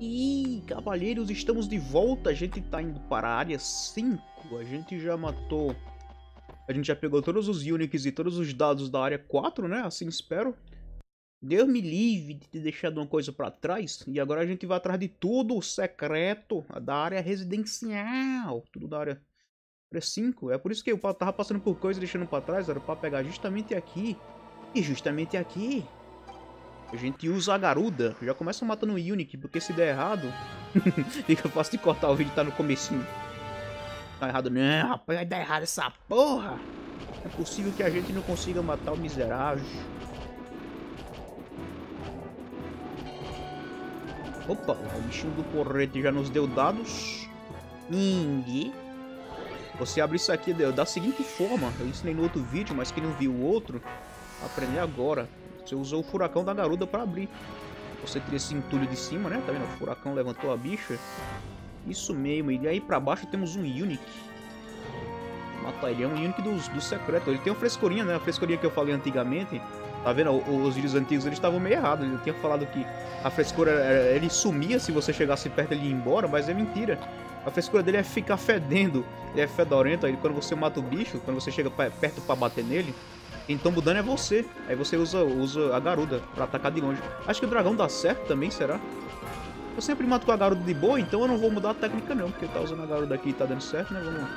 E cavalheiros, estamos de volta. A gente tá indo para a área 5. A gente já matou. A gente já pegou todos os Unix e todos os dados da área 4, né? Assim espero. Deus me livre de ter deixado uma coisa para trás. E agora a gente vai atrás de tudo o secreto da área residencial. Tudo da área 5. É por isso que eu tava passando por coisa deixando para trás. Era para pegar justamente aqui. E justamente aqui. A gente usa a garuda. Já começa matando o Unique, porque se der errado, fica fácil de cortar o vídeo tá no comecinho. Tá errado não, rapaz, vai dar errado essa porra. É possível que a gente não consiga matar o miserável. Opa, o bichinho do porrete já nos deu dados. Ninguém. Você abre isso aqui da seguinte forma. Eu ensinei no outro vídeo, mas quem não viu o outro, aprender agora. Você usou o furacão da garuda para abrir. Você teria esse entulho de cima, né? Tá vendo? O furacão levantou a bicha. Isso mesmo. E aí pra baixo temos um Unique. Matar ele. É um Unique do, do secreto. Ele tem uma frescorinha, né? A frescorinha que eu falei antigamente. Tá vendo? Os vídeos antigos eles estavam meio errados. Eu tinha falado que a frescura ele sumia se você chegasse perto ele ia embora, mas é mentira. A frescura dele é ficar fedendo. Ele é fedorento. Aí quando você mata o bicho, quando você chega perto para bater nele, quem toma o dano é você. Aí você usa, usa a garuda pra atacar de longe. Acho que o dragão dá certo também, será? Eu sempre mato com a garuda de boa, então eu não vou mudar a técnica não. Porque tá usando a garuda aqui e tá dando certo, né? Vamos...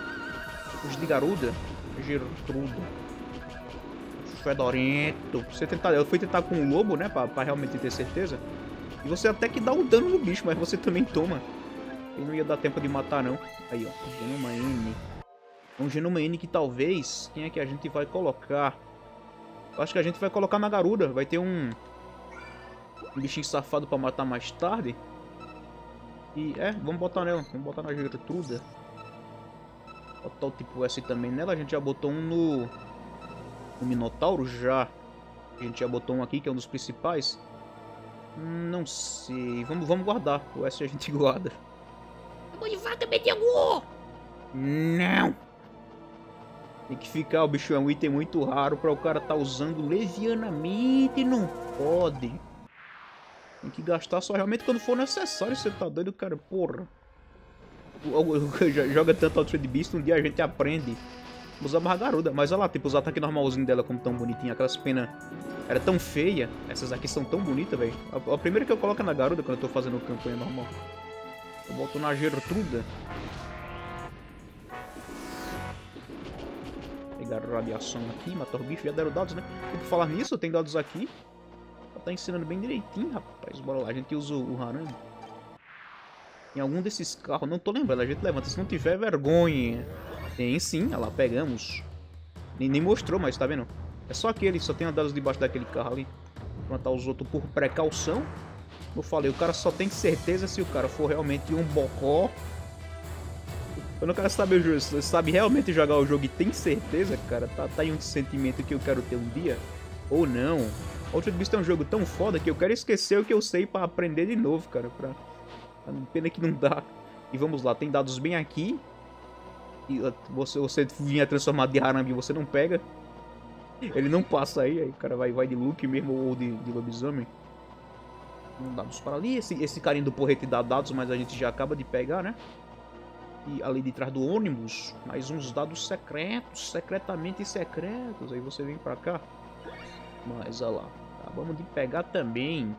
Os de garuda. Gertrudo. Fedorento. Você tentar, eu fui tentar com o lobo, né? Pra realmente ter certeza. E você até que dá um dano no bicho, mas você também toma. E não ia dar tempo de matar, não. Aí, ó. Genoma N. Um Genoma N que talvez... Quem é que a gente vai colocar? Acho que a gente vai colocar na garuda. Vai ter um... Um bichinho safado pra matar mais tarde. E é, vamos botar nela. Vamos botar na Gertruda. Botar o tipo S também nela. A gente já botou um no... No Minotauro já. A gente já botou um aqui que é um dos principais. Hum, não sei. Vamos, vamos guardar. O S a gente guarda. Vou de vaca, Mediago! Não! Tem que ficar, o bicho é um item muito raro para o cara tá usando levianamente, não pode. Tem que gastar só realmente quando for necessário, você tá doido, cara, porra. Joga tanto Trade Beast, um dia a gente aprende. Usar mais garuda, mas olha lá, tipo, os ataques normalzinhos dela como tão bonitinho, aquelas penas era tão feia, essas aqui são tão bonitas, velho. A, a, primeira que eu coloco é na garuda quando eu tô fazendo campanha normal. Eu boto na Gertruda. pegar radiação aqui, matar o bicho, já deram dados, né? Tem que falar nisso, tem dados aqui. Ela tá ensinando bem direitinho, rapaz. Bora lá, a gente usa o, Haran. Em algum desses carros, não tô lembrando, a gente levanta. Se não tiver vergonha. Tem sim, olha lá, pegamos. Nem, nem mostrou, mas tá vendo? É só aquele, só tem dados debaixo daquele carro ali. Plantar os outros por precaução. Eu falei, o cara só tem certeza se o cara for realmente um bocó quando o cara sabe, o jogo, sabe realmente jogar o jogo e tem certeza, cara, tá, tá aí um sentimento que eu quero ter um dia, ou não. Altered Beast é um jogo tão foda que eu quero esquecer o que eu sei pra aprender de novo, cara. Pra... Pena que não dá. E vamos lá, tem dados bem aqui. E você, você vinha transformado de Harambe você não pega. Ele não passa aí, aí o cara vai, vai de Luke mesmo ou de, de lobisomem. Dados para ali. Esse, esse carinha do porrete dá dados, mas a gente já acaba de pegar, né? e ali de trás do ônibus, mais uns dados secretos, secretamente secretos. Aí você vem pra cá. Mas olha lá, acabamos de pegar também.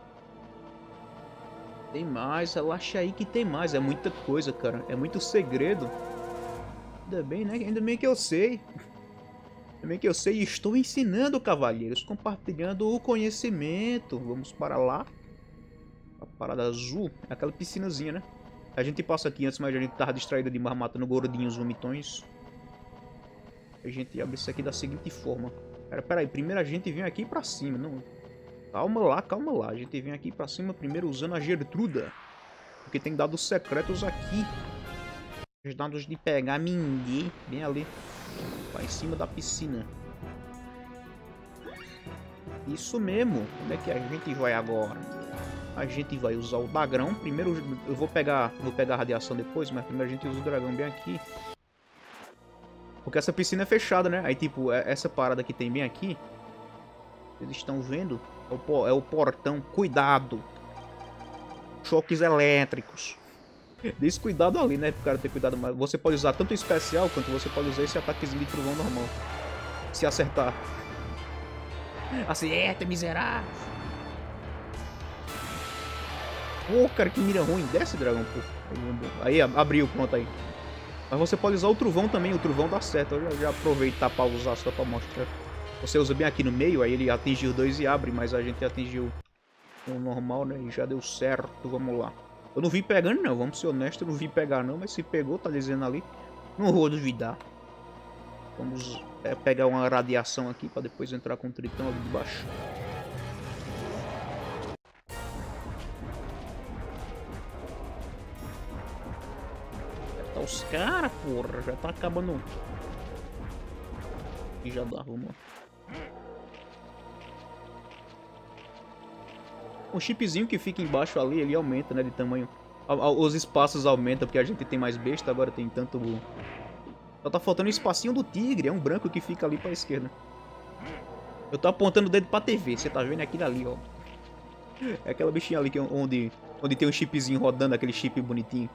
Tem mais, relaxa aí que tem mais. É muita coisa, cara. É muito segredo. Ainda bem, né? Ainda bem que eu sei. Bem que eu sei estou ensinando, cavalheiros. Compartilhando o conhecimento. Vamos para lá. Parada azul. É aquela piscinazinha, né? A gente passa aqui antes, mas a gente tava distraído demais matando gordinhos vomitões. A gente abre isso aqui da seguinte forma. Pera, pera aí, primeiro a gente vem aqui pra cima, não... Calma lá, calma lá. A gente vem aqui pra cima primeiro usando a Gertruda. Porque tem dados secretos aqui. Os dados de pegar ninguém. Bem ali. Lá em cima da piscina. Isso mesmo. Onde é que a gente vai agora? A gente vai usar o dragão. Primeiro eu vou pegar, vou pegar a radiação depois, mas primeiro a gente usa o dragão bem aqui. Porque essa piscina é fechada, né? Aí tipo, é, essa parada que tem bem aqui, vocês estão vendo? É o, é o portão. Cuidado! choques elétricos. Descuidado ali, né? Pro cara ter cuidado mais. Você pode usar tanto especial quanto você pode usar esse ataquezinho de trovão normal. Se acertar. Acerta, miserável. Pô, cara, que mira ruim. Desce, dragão, pô. Aí, abriu, pronto aí. Mas você pode usar o trovão também, o trovão dá certo. Eu já, aproveitar pra usar só pra mostrar. Você usa bem aqui no meio, aí ele atingiu dois e abre, mas a gente atingiu o normal, né? E já deu certo, vamos lá. Eu não vim pegando não, vamos ser honestos, eu não vim pegar não, mas se pegou, tá dizendo ali, não vou duvidar. Vamos é, pegar uma radiação aqui pra depois entrar com o tritão ali de baixo. Os caras, porra, já tá acabando. E já dá, vamos lá. O chipzinho que fica embaixo ali, ele aumenta, né, de tamanho. Os espaços aumentam porque a gente tem mais besta, agora tem tanto... Só tá faltando o espacinho do tigre, é um branco que fica ali pra esquerda. Eu tô apontando o dedo pra TV, você tá vendo aquilo ali, ó. É aquela bichinha ali que, é onde, onde tem um chipzinho rodando, aquele chip bonitinho.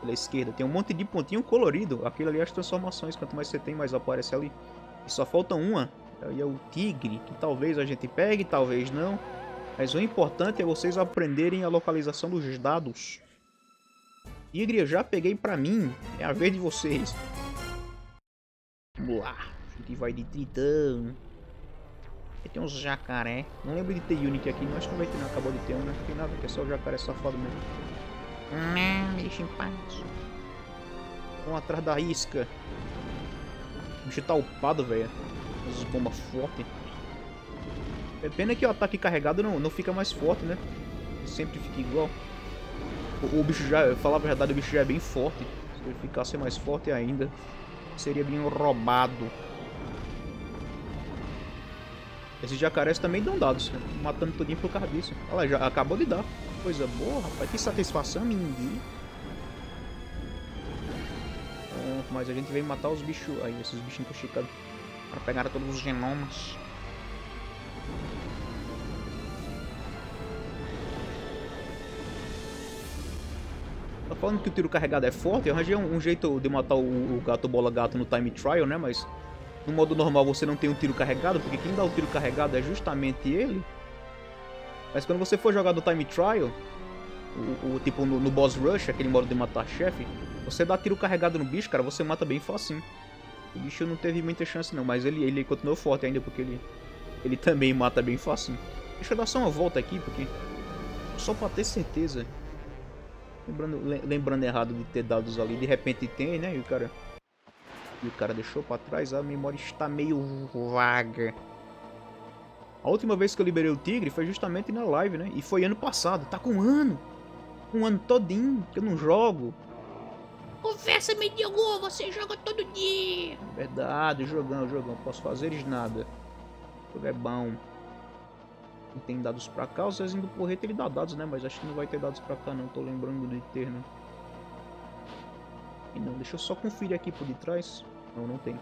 Pela esquerda. Tem um monte de pontinho colorido. Aquilo ali é as transformações. Quanto mais você tem, mais aparece ali. E só falta uma. Aí é o tigre, que talvez a gente pegue, talvez não. Mas o importante é vocês aprenderem a localização dos dados. Tigre, eu já peguei pra mim. É a vez de vocês. Vamos lá. A gente vai de tritão. Aqui tem uns jacaré. Não lembro de ter Unity aqui. Não acho que vai ter, não. Acabou de ter um, né? Não tem nada, que é só o jacaré safado mesmo. Não, deixa em paz. Vamos atrás da isca. O bicho tá upado, velho. As bombas fortes. É pena que o ataque carregado não, não fica mais forte, né? Sempre fica igual. O, o bicho já, falar a verdade, o bicho já é bem forte. Se ele ficasse mais forte ainda, seria bem roubado. Esses jacarés também dão dados, né? matando tudinho por causa disso. Olha lá, já acabou de dar. Coisa boa, rapaz. Que satisfação, ninguém. mas a gente veio matar os bichos. Aí, esses bichinhos intoxicados. Para pegar todos os genomas. Tá falando que o tiro carregado é forte? Eu arranjei um, um jeito de matar o, o, gato bola gato no time trial, né? Mas no modo normal você não tem um tiro carregado, porque quem dá o tiro carregado é justamente ele. Mas quando você for jogar no time trial, o, o tipo no, no, boss rush, aquele modo de matar chefe, você dá tiro carregado no bicho, cara, você mata bem facinho. O bicho não teve muita chance não, mas ele, ele continuou forte ainda, porque ele, ele também mata bem facinho. Deixa eu dar só uma volta aqui, porque... Só pra ter certeza. Lembrando, lembrando errado de ter dados ali. De repente tem, né? E o cara... E o cara deixou pra trás. A memória está meio vaga. A última vez que eu liberei o tigre foi justamente na live, né? E foi ano passado. Tá com um ano. Um ano todinho que eu não jogo. Confessa-me, Diogo, você joga todo dia. Verdade, jogão, jogão. Posso fazer nada. O jogo é bom e tem dados pra cá. O Zezinho do Porreto ele dá dados, né? Mas acho que não vai ter dados pra cá, não. Tô lembrando de ter, né? E não, deixa eu só conferir aqui por detrás. Não, não tem.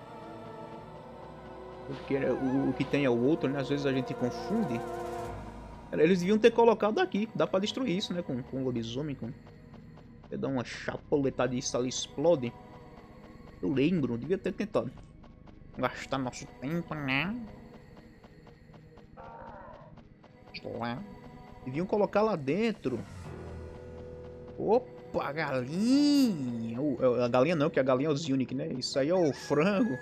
Porque o, o que tem é o outro, né? Às vezes a gente confunde. Eles deviam ter colocado aqui. Dá pra destruir isso, né? Com, com lobisomem. Com... Você dá uma chapoletada e isso ali explode. Eu lembro, devia ter tentado. Gastar nosso tempo, né? lá. Deviam colocar lá dentro. Opa, galinha. Uh, a galinha não, que a galinha é o Zunic, né? Isso aí é o frango.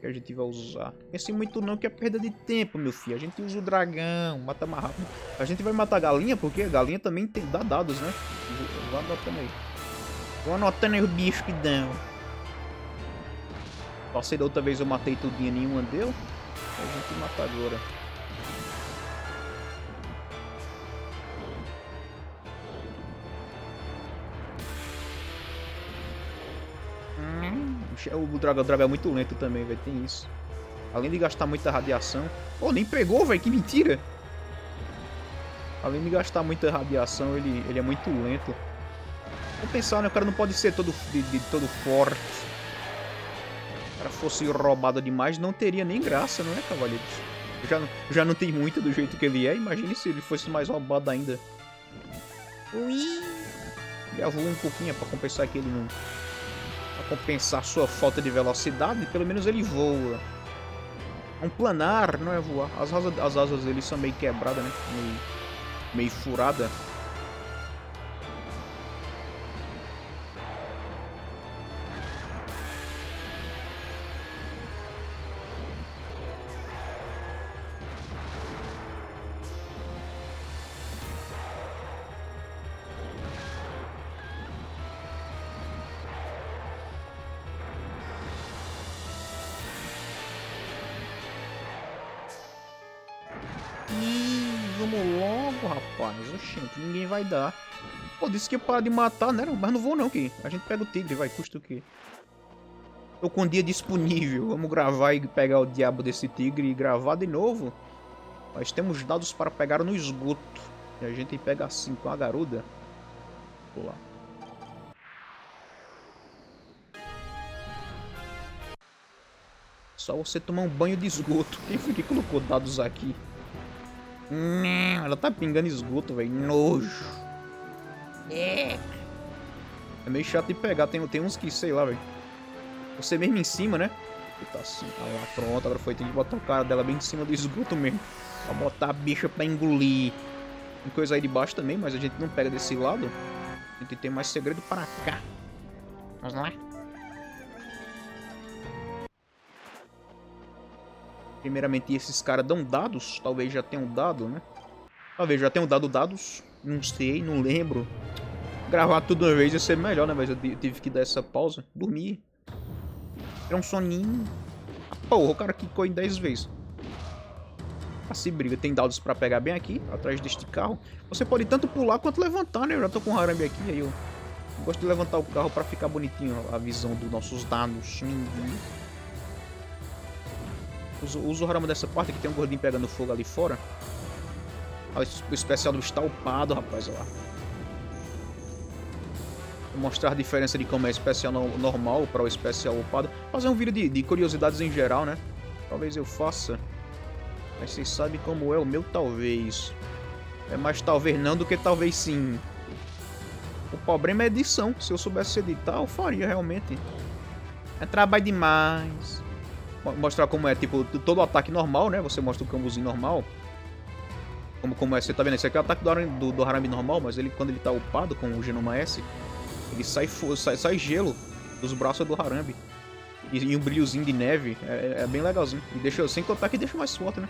Que a gente vai usar. Pense muito não que é perda de tempo, meu filho. A gente usa o dragão, mata mais rápido. A gente vai matar a galinha porque a galinha também tem, dá dados, né? Vou anotando aí. Vou anotando aí o bicho que dão. Passei da outra vez eu matei tudinho, nenhuma deu. A gente mata agora. O Dragon Dragon é muito lento também, velho. Tem isso. Além de gastar muita radiação. Oh, nem pegou, velho. Que mentira. Além de gastar muita radiação, ele, ele é muito lento. Vamos pensar, né? O cara não pode ser todo, de, de todo forte. Se o cara fosse roubado demais, não teria nem graça, não é, cavaleiros? Já, já não tem muito do jeito que ele é. Imagine se ele fosse mais roubado ainda. Ui. Já voa um pouquinho pra compensar que ele não... Compensar sua falta de velocidade, pelo menos ele voa. Um planar, não é voar. As asas, as asas dele são meio quebradas, né? Meio, meio furada. Oxente, ninguém vai dar. Pô, disse que ia parar de matar, né? Mas não vou não, que a gente pega o tigre, vai, custa o quê? Tô com o dia disponível. Vamos gravar e pegar o diabo desse tigre e gravar de novo. Nós temos dados para pegar no esgoto. E a gente pega assim com a garuda. Vou lá. Só você tomar um banho de esgoto. Quem foi que colocou dados aqui? Não, ela tá pingando esgoto, velho. Nojo. É. É meio chato de pegar. Tem, tem uns que, sei lá, velho. Você mesmo em cima, né? E tá assim. Ah lá, pronto. Agora foi. Tem que botar o cara dela bem em cima do esgoto mesmo. Pra botar a bicha pra engolir. Tem coisa aí de baixo também, mas a gente não pega desse lado. A gente tem mais segredo para cá. Vamos lá. Primeiramente, esses caras dão dados. Talvez já tenham dado, né? Talvez já tenham dado dados. Não sei, não lembro. Gravar tudo uma vez ia ser melhor, né? Mas eu tive que dar essa pausa. Dormir. Era um soninho. Ah, porra, o cara quicou em 10 vezes. Assim briga. Tem dados pra pegar bem aqui, atrás deste carro. Você pode tanto pular quanto levantar, né? Eu já tô com o Harambe aqui, aí eu gosto de levantar o carro pra ficar bonitinho a visão dos nossos dados. Ninguém. Uso, uso o dessa parte que tem um gordinho pegando fogo ali fora. Olha o especial do estalpado, rapaz, olha lá. Vou mostrar a diferença de como é especial no, normal para o especial upado. Fazer um vídeo de, de, curiosidades em geral, né? Talvez eu faça. Mas vocês sabem como é o meu, talvez. É mais talvez não do que talvez sim. O problema é edição. Se eu soubesse editar, eu faria realmente. É trabalho demais mostrar como é, tipo, todo o ataque normal, né? Você mostra o cambuzinho normal. Como, como é, você tá vendo? Esse aqui é o ataque do, do, do Harami normal, mas ele, quando ele tá upado com o Genoma S, ele sai, sai, sai gelo dos braços do Harambe. E, e, um brilhozinho de neve, é, é, bem legalzinho. E deixa, sem contar que deixa mais forte, né?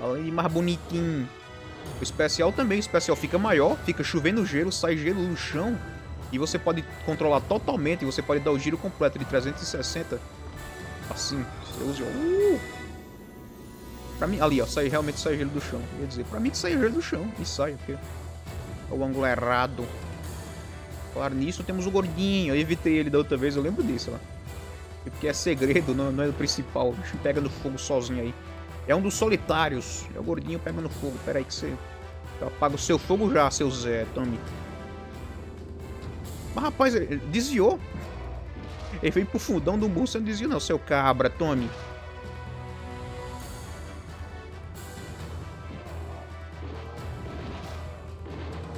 Além de mais bonitinho. O especial também, o especial fica maior, fica chovendo gelo, sai gelo no chão. E você pode controlar totalmente, você pode dar o giro completo de 360 Assim, você usa... Uh! Pra mim, ali ó, sai, realmente sai gelo do chão. Quer dizer, pra mim sai gelo do chão. E sai, é o ângulo errado. Claro, nisso temos o gordinho. Eu evitei ele da outra vez, eu lembro disso, lá. Porque é segredo, não, não é o principal. O bicho pega no fogo sozinho aí. É um dos solitários. É o gordinho pega no fogo. Pera aí que você... Eu apago o seu fogo já, seu Zé. Tome. Mas rapaz, ele desviou. Ele veio pro fundão do burro, você não dizia não, seu cabra, tome.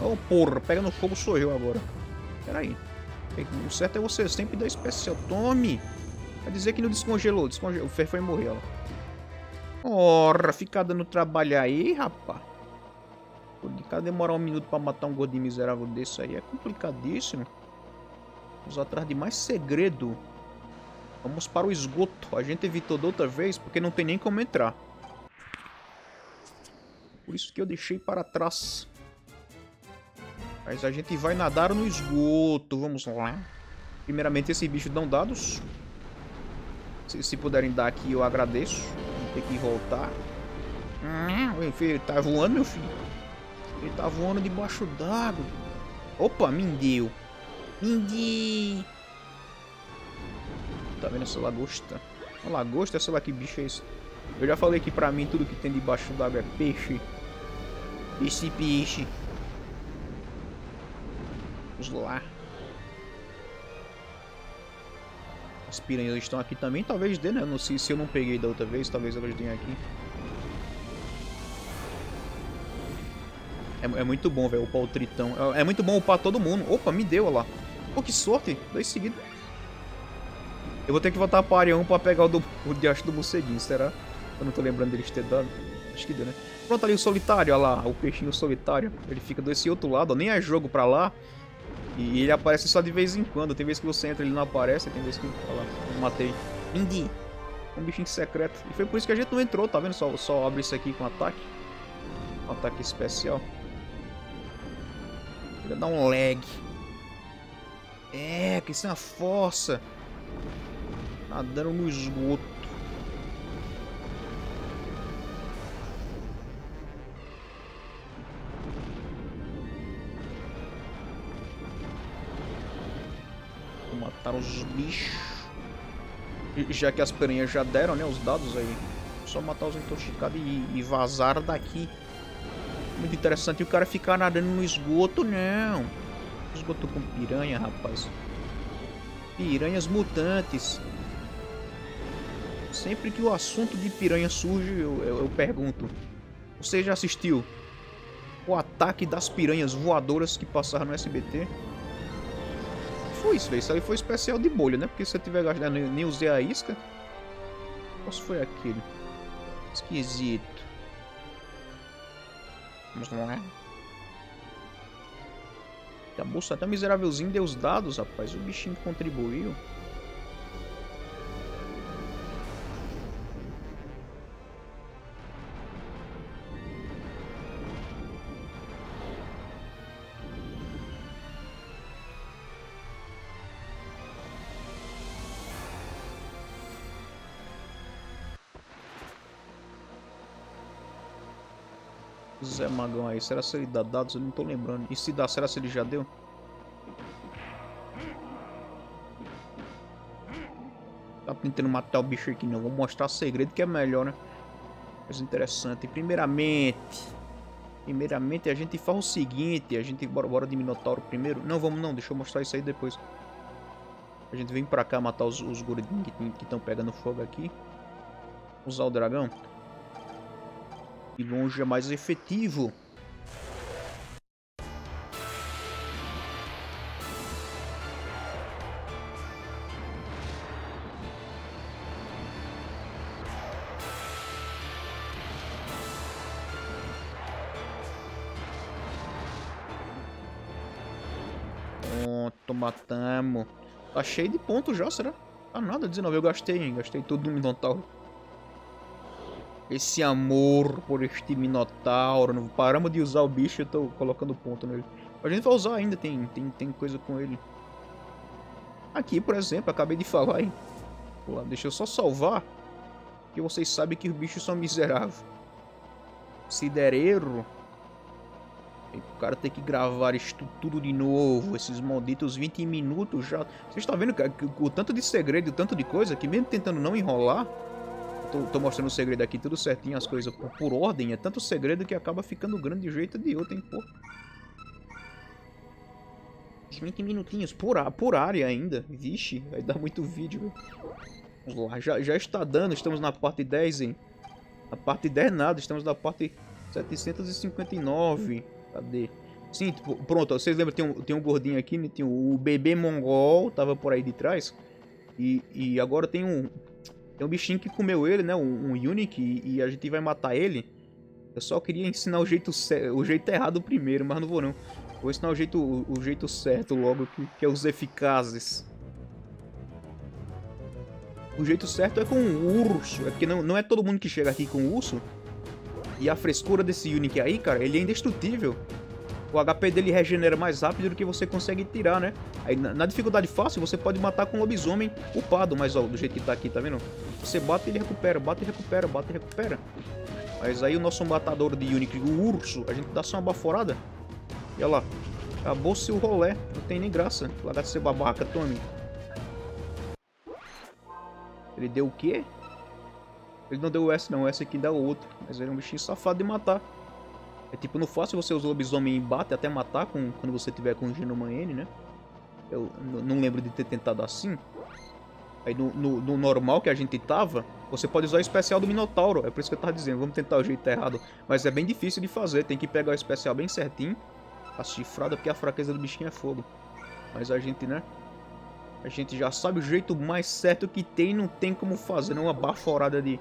Oh, porra, pega no fogo sou eu agora. Pera aí. O certo é você sempre dar especial. Tome! Vai dizer que não descongelou. descongelou. O Fer foi morrer, ó. Ora, fica dando trabalho aí. De cada demorar um minuto pra matar um gordinho miserável desse aí é complicadíssimo. Vamos atrás de mais segredo. Vamos para o esgoto. A gente evitou da outra vez porque não tem nem como entrar. Por isso que eu deixei para trás. Mas a gente vai nadar no esgoto. Vamos lá. Primeiramente, esses bichos dão dados. Se, se puderem dar aqui, eu agradeço. Tem que voltar. Hum, ele tá voando, meu filho. Ele tá voando debaixo d'água. Opa, me deu. Mindy! Tá vendo essa lagosta? Uma lagosta? Sei lá que bicho é esse. Eu já falei que pra mim tudo que tem debaixo d'água é peixe. Esse peixe. Vamos lá. As piranhas estão aqui também. Talvez dê, né? Não sei se eu não peguei da outra vez. Talvez elas tenham aqui. É, é muito bom, velho, upar o Tritão. É, é, muito bom upar todo mundo. Opa, me deu, olha lá. Pô, que sorte. Dois seguidos. Eu vou ter que voltar para a área 1 pra pegar o, do, o diacho do morceguinho, será? Eu não tô lembrando deles ter dado. Acho que deu, né? Pronto, ali o solitário, olha lá. O peixinho solitário. Ele fica desse outro lado, ó. Nem é jogo pra lá. E ele aparece só de vez em quando. Tem vezes que você entra ele não aparece. Tem vezes que... Olha lá, eu matei. Indy. Um bichinho secreto. E foi por isso que a gente não entrou, tá vendo? Só, só abre isso aqui com ataque. Um ataque especial. Ele dá um lag. É, que isso é uma força. Nadando no esgoto. Vou matar os bichos. Já que as piranhas já deram, né, os dados aí. Só matar os intoxicados e, e vazar daqui. Muito interessante. E o cara ficar nadando no esgoto, não. Esgoto com piranha, rapaz. Piranhas mutantes. Sempre que o assunto de piranha surge, eu, eu, eu pergunto. Você já assistiu o ataque das piranhas voadoras que passaram no SBT? Foi isso, Isso aí foi especial de bolha, né? Porque se eu tiver gastado, nem usei a isca. Qual foi aquele? Esquisito. Vamos lá. Acabou até miserávelzinho deu os dados, rapaz. O bichinho contribuiu. Zé Magão aí. Será se ele dá dados? Eu não tô lembrando. E se dá, será se ele já deu? Tá tentando matar o bicho aqui não. Vou mostrar o segredo que é melhor, né? Coisa interessante. Primeiramente... Primeiramente a gente faz o seguinte. A gente... Bora, bora de Minotauro primeiro. Não, vamos não. Deixa eu mostrar isso aí depois. A gente vem pra cá matar os, os gordinhos que estão pegando fogo aqui. Usar o dragão. E longe é mais efetivo. Pronto, matamos. Tá cheio de pontos já, será? Ah, nada, 19. Eu gastei, hein? Gastei tudo no Minotauro esse amor por este Minotauro. Não paramos de usar o bicho, eu tô colocando ponto nele. A gente vai usar ainda, tem, tem, tem coisa com ele. Aqui, por exemplo, acabei de falar, hein. Pô, deixa eu só salvar. Que vocês sabem que os bichos são miseráveis. Sidereiro. O cara tem que gravar isso tudo de novo. Esses malditos 20 minutos já. Vocês estão vendo o tanto de segredo, o tanto de coisa que mesmo tentando não enrolar tô, tô, mostrando o segredo aqui, tudo certinho, as coisas por, por, ordem. É tanto segredo que acaba ficando grande de jeito de outro, hein, pô. 20 minutinhos por, por área ainda. Vixe, vai dar muito vídeo, Vamos lá, já, já está dando, estamos na parte 10, hein. Na parte 10 nada, estamos na parte 759. Cadê? Sim, tipo, pronto, vocês lembram, tem um, tem um gordinho aqui, né? Tem o bebê mongol, tava por aí de trás. E, e agora tem um, tem um bichinho que comeu ele, né? Um, um Unique, e a gente vai matar ele. Eu só queria ensinar o jeito, o jeito errado primeiro, mas não vou não. Vou ensinar o jeito, o, o jeito certo logo, que, que é os eficazes. O jeito certo é com o urso. É porque não, não é todo mundo que chega aqui com o urso. E a frescura desse Unique aí, cara, ele é indestrutível o HP dele regenera mais rápido do que você consegue tirar, né? Aí na, dificuldade fácil você pode matar com um lobisomem upado, mas ó, do jeito que tá aqui, tá vendo? Você bate e ele recupera, bate e recupera, bate e recupera. Mas aí o nosso matador de Unique, o urso, a gente dá só uma baforada. E olha lá, acabou seu rolé, não tem nem graça. Largar de ser babaca, tome. Ele deu o quê? Ele não deu o S não, o S aqui dá o outro. Mas ele é um bichinho safado de matar. É tipo, no fácil você usa o lobisomem e bate até matar com, quando você tiver com o Genoma N, né? Eu não lembro de ter tentado assim. Aí no, no, no, normal que a gente tava, você pode usar o especial do Minotauro. É por isso que eu tava dizendo, vamos tentar o jeito errado. Mas é bem difícil de fazer, tem que pegar o especial bem certinho. A chifrada, porque a fraqueza do bichinho é fogo. Mas a gente, né? A gente já sabe o jeito mais certo que tem não tem como fazer. Não uma baforada de,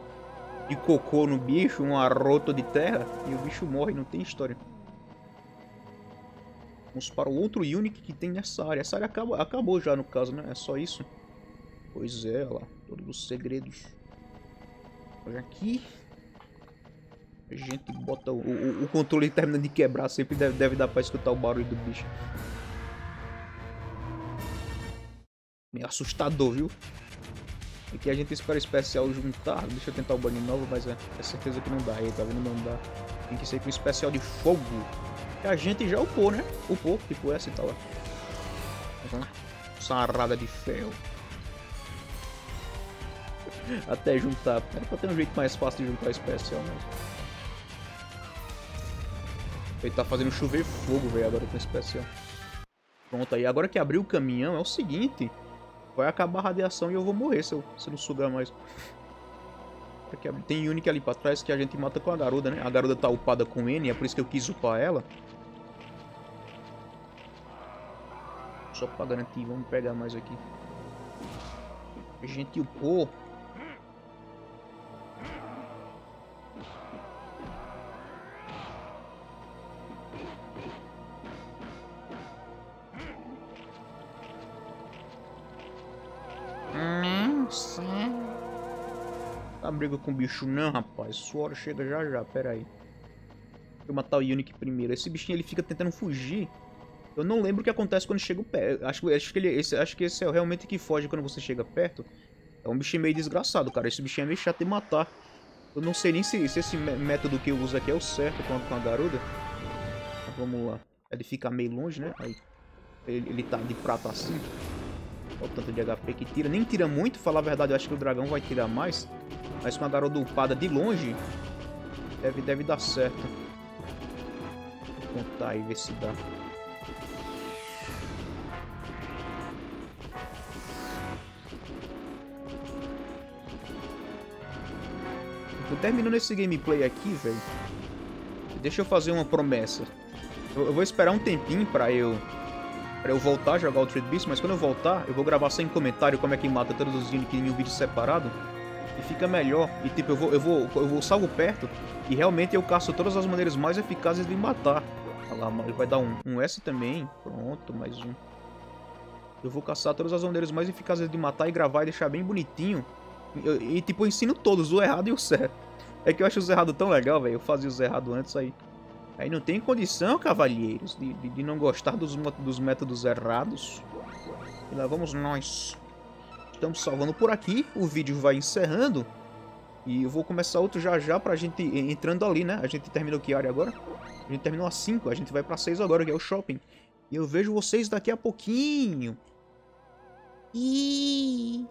de cocô no bicho, um arroto de terra. E o bicho morre, não tem história. Vamos para o outro Unique que tem nessa área. Essa área acabou, acabou já no caso, né? É só isso. Pois é, olha lá. Todos os segredos. Olha aqui. A gente bota o, o, o controle termina de quebrar. Sempre deve, deve dar pra escutar o barulho do bicho. Meio assustador, viu? Aqui a gente espera especial juntar. Deixa eu tentar o banho novo, mas é, é certeza que não dá. Aí, tá vendo? Não dá. Tem que ser com especial de fogo. Que a gente já upou, né? Upou, tipo essa e tal. Uhum. Sarrada de ferro. Até juntar. Era pra ter um jeito mais fácil de juntar especial, mas... Ele tá fazendo chover fogo, velho, agora com especial. Pronto, aí agora que abriu o caminhão, é o seguinte. Vai acabar a radiação e eu vou morrer se eu, se eu não sugar mais. Tem Unique ali pra trás que a gente mata com a garuda, né? A garuda tá upada com N, é por isso que eu quis upar ela. Só pra garantir, vamos pegar mais aqui. A gente upou briga com o bicho não, rapaz. Sua hora chega já já, pera aí. Deixa eu matar o Unique primeiro. Esse bichinho ele fica tentando fugir. Eu não lembro o que acontece quando chega perto. Acho, acho, que ele, esse, acho que esse é realmente que foge quando você chega perto. É um bichinho meio desgraçado, cara. Esse bichinho é meio chato de matar. Eu não sei nem se, se esse método que eu uso aqui é o certo com a, com a garuda. Mas vamos lá. Ele fica meio longe, né? Aí ele, ele tá de prata assim. Olha o tanto de HP que tira. Nem tira muito, falar a verdade, eu acho que o dragão vai tirar mais. Mas com a garota upada de longe, deve, deve dar certo. Vou contar aí, ver se dá. Tô terminando esse gameplay aqui, velho. Deixa eu fazer uma promessa. Eu, eu vou esperar um tempinho pra eu pra eu voltar a jogar o Trade Beast, mas quando eu voltar, eu vou gravar sem comentário como é que mata todos os Unique em um vídeo separado. E fica melhor. E tipo, eu vou, eu vou, eu vou salvo perto e realmente eu caço todas as maneiras mais eficazes de matar. Olha lá, ele vai dar um, um S também. Pronto, mais um. Eu vou caçar todas as maneiras mais eficazes de matar e gravar e deixar bem bonitinho. E, e tipo, eu ensino todos, o errado e o certo. É que eu acho os errados tão legal, velho. Eu fazia os errados antes aí. Aí não tem condição, cavalheiros, de, de, de não gostar dos, dos métodos errados. E lá vamos nós. Estamos salvando por aqui. O vídeo vai encerrando. E eu vou começar outro já já pra gente entrando ali, né? A gente terminou que área agora? A gente terminou a 5, a gente vai pra 6 agora, que é o shopping. E eu vejo vocês daqui a pouquinho. E...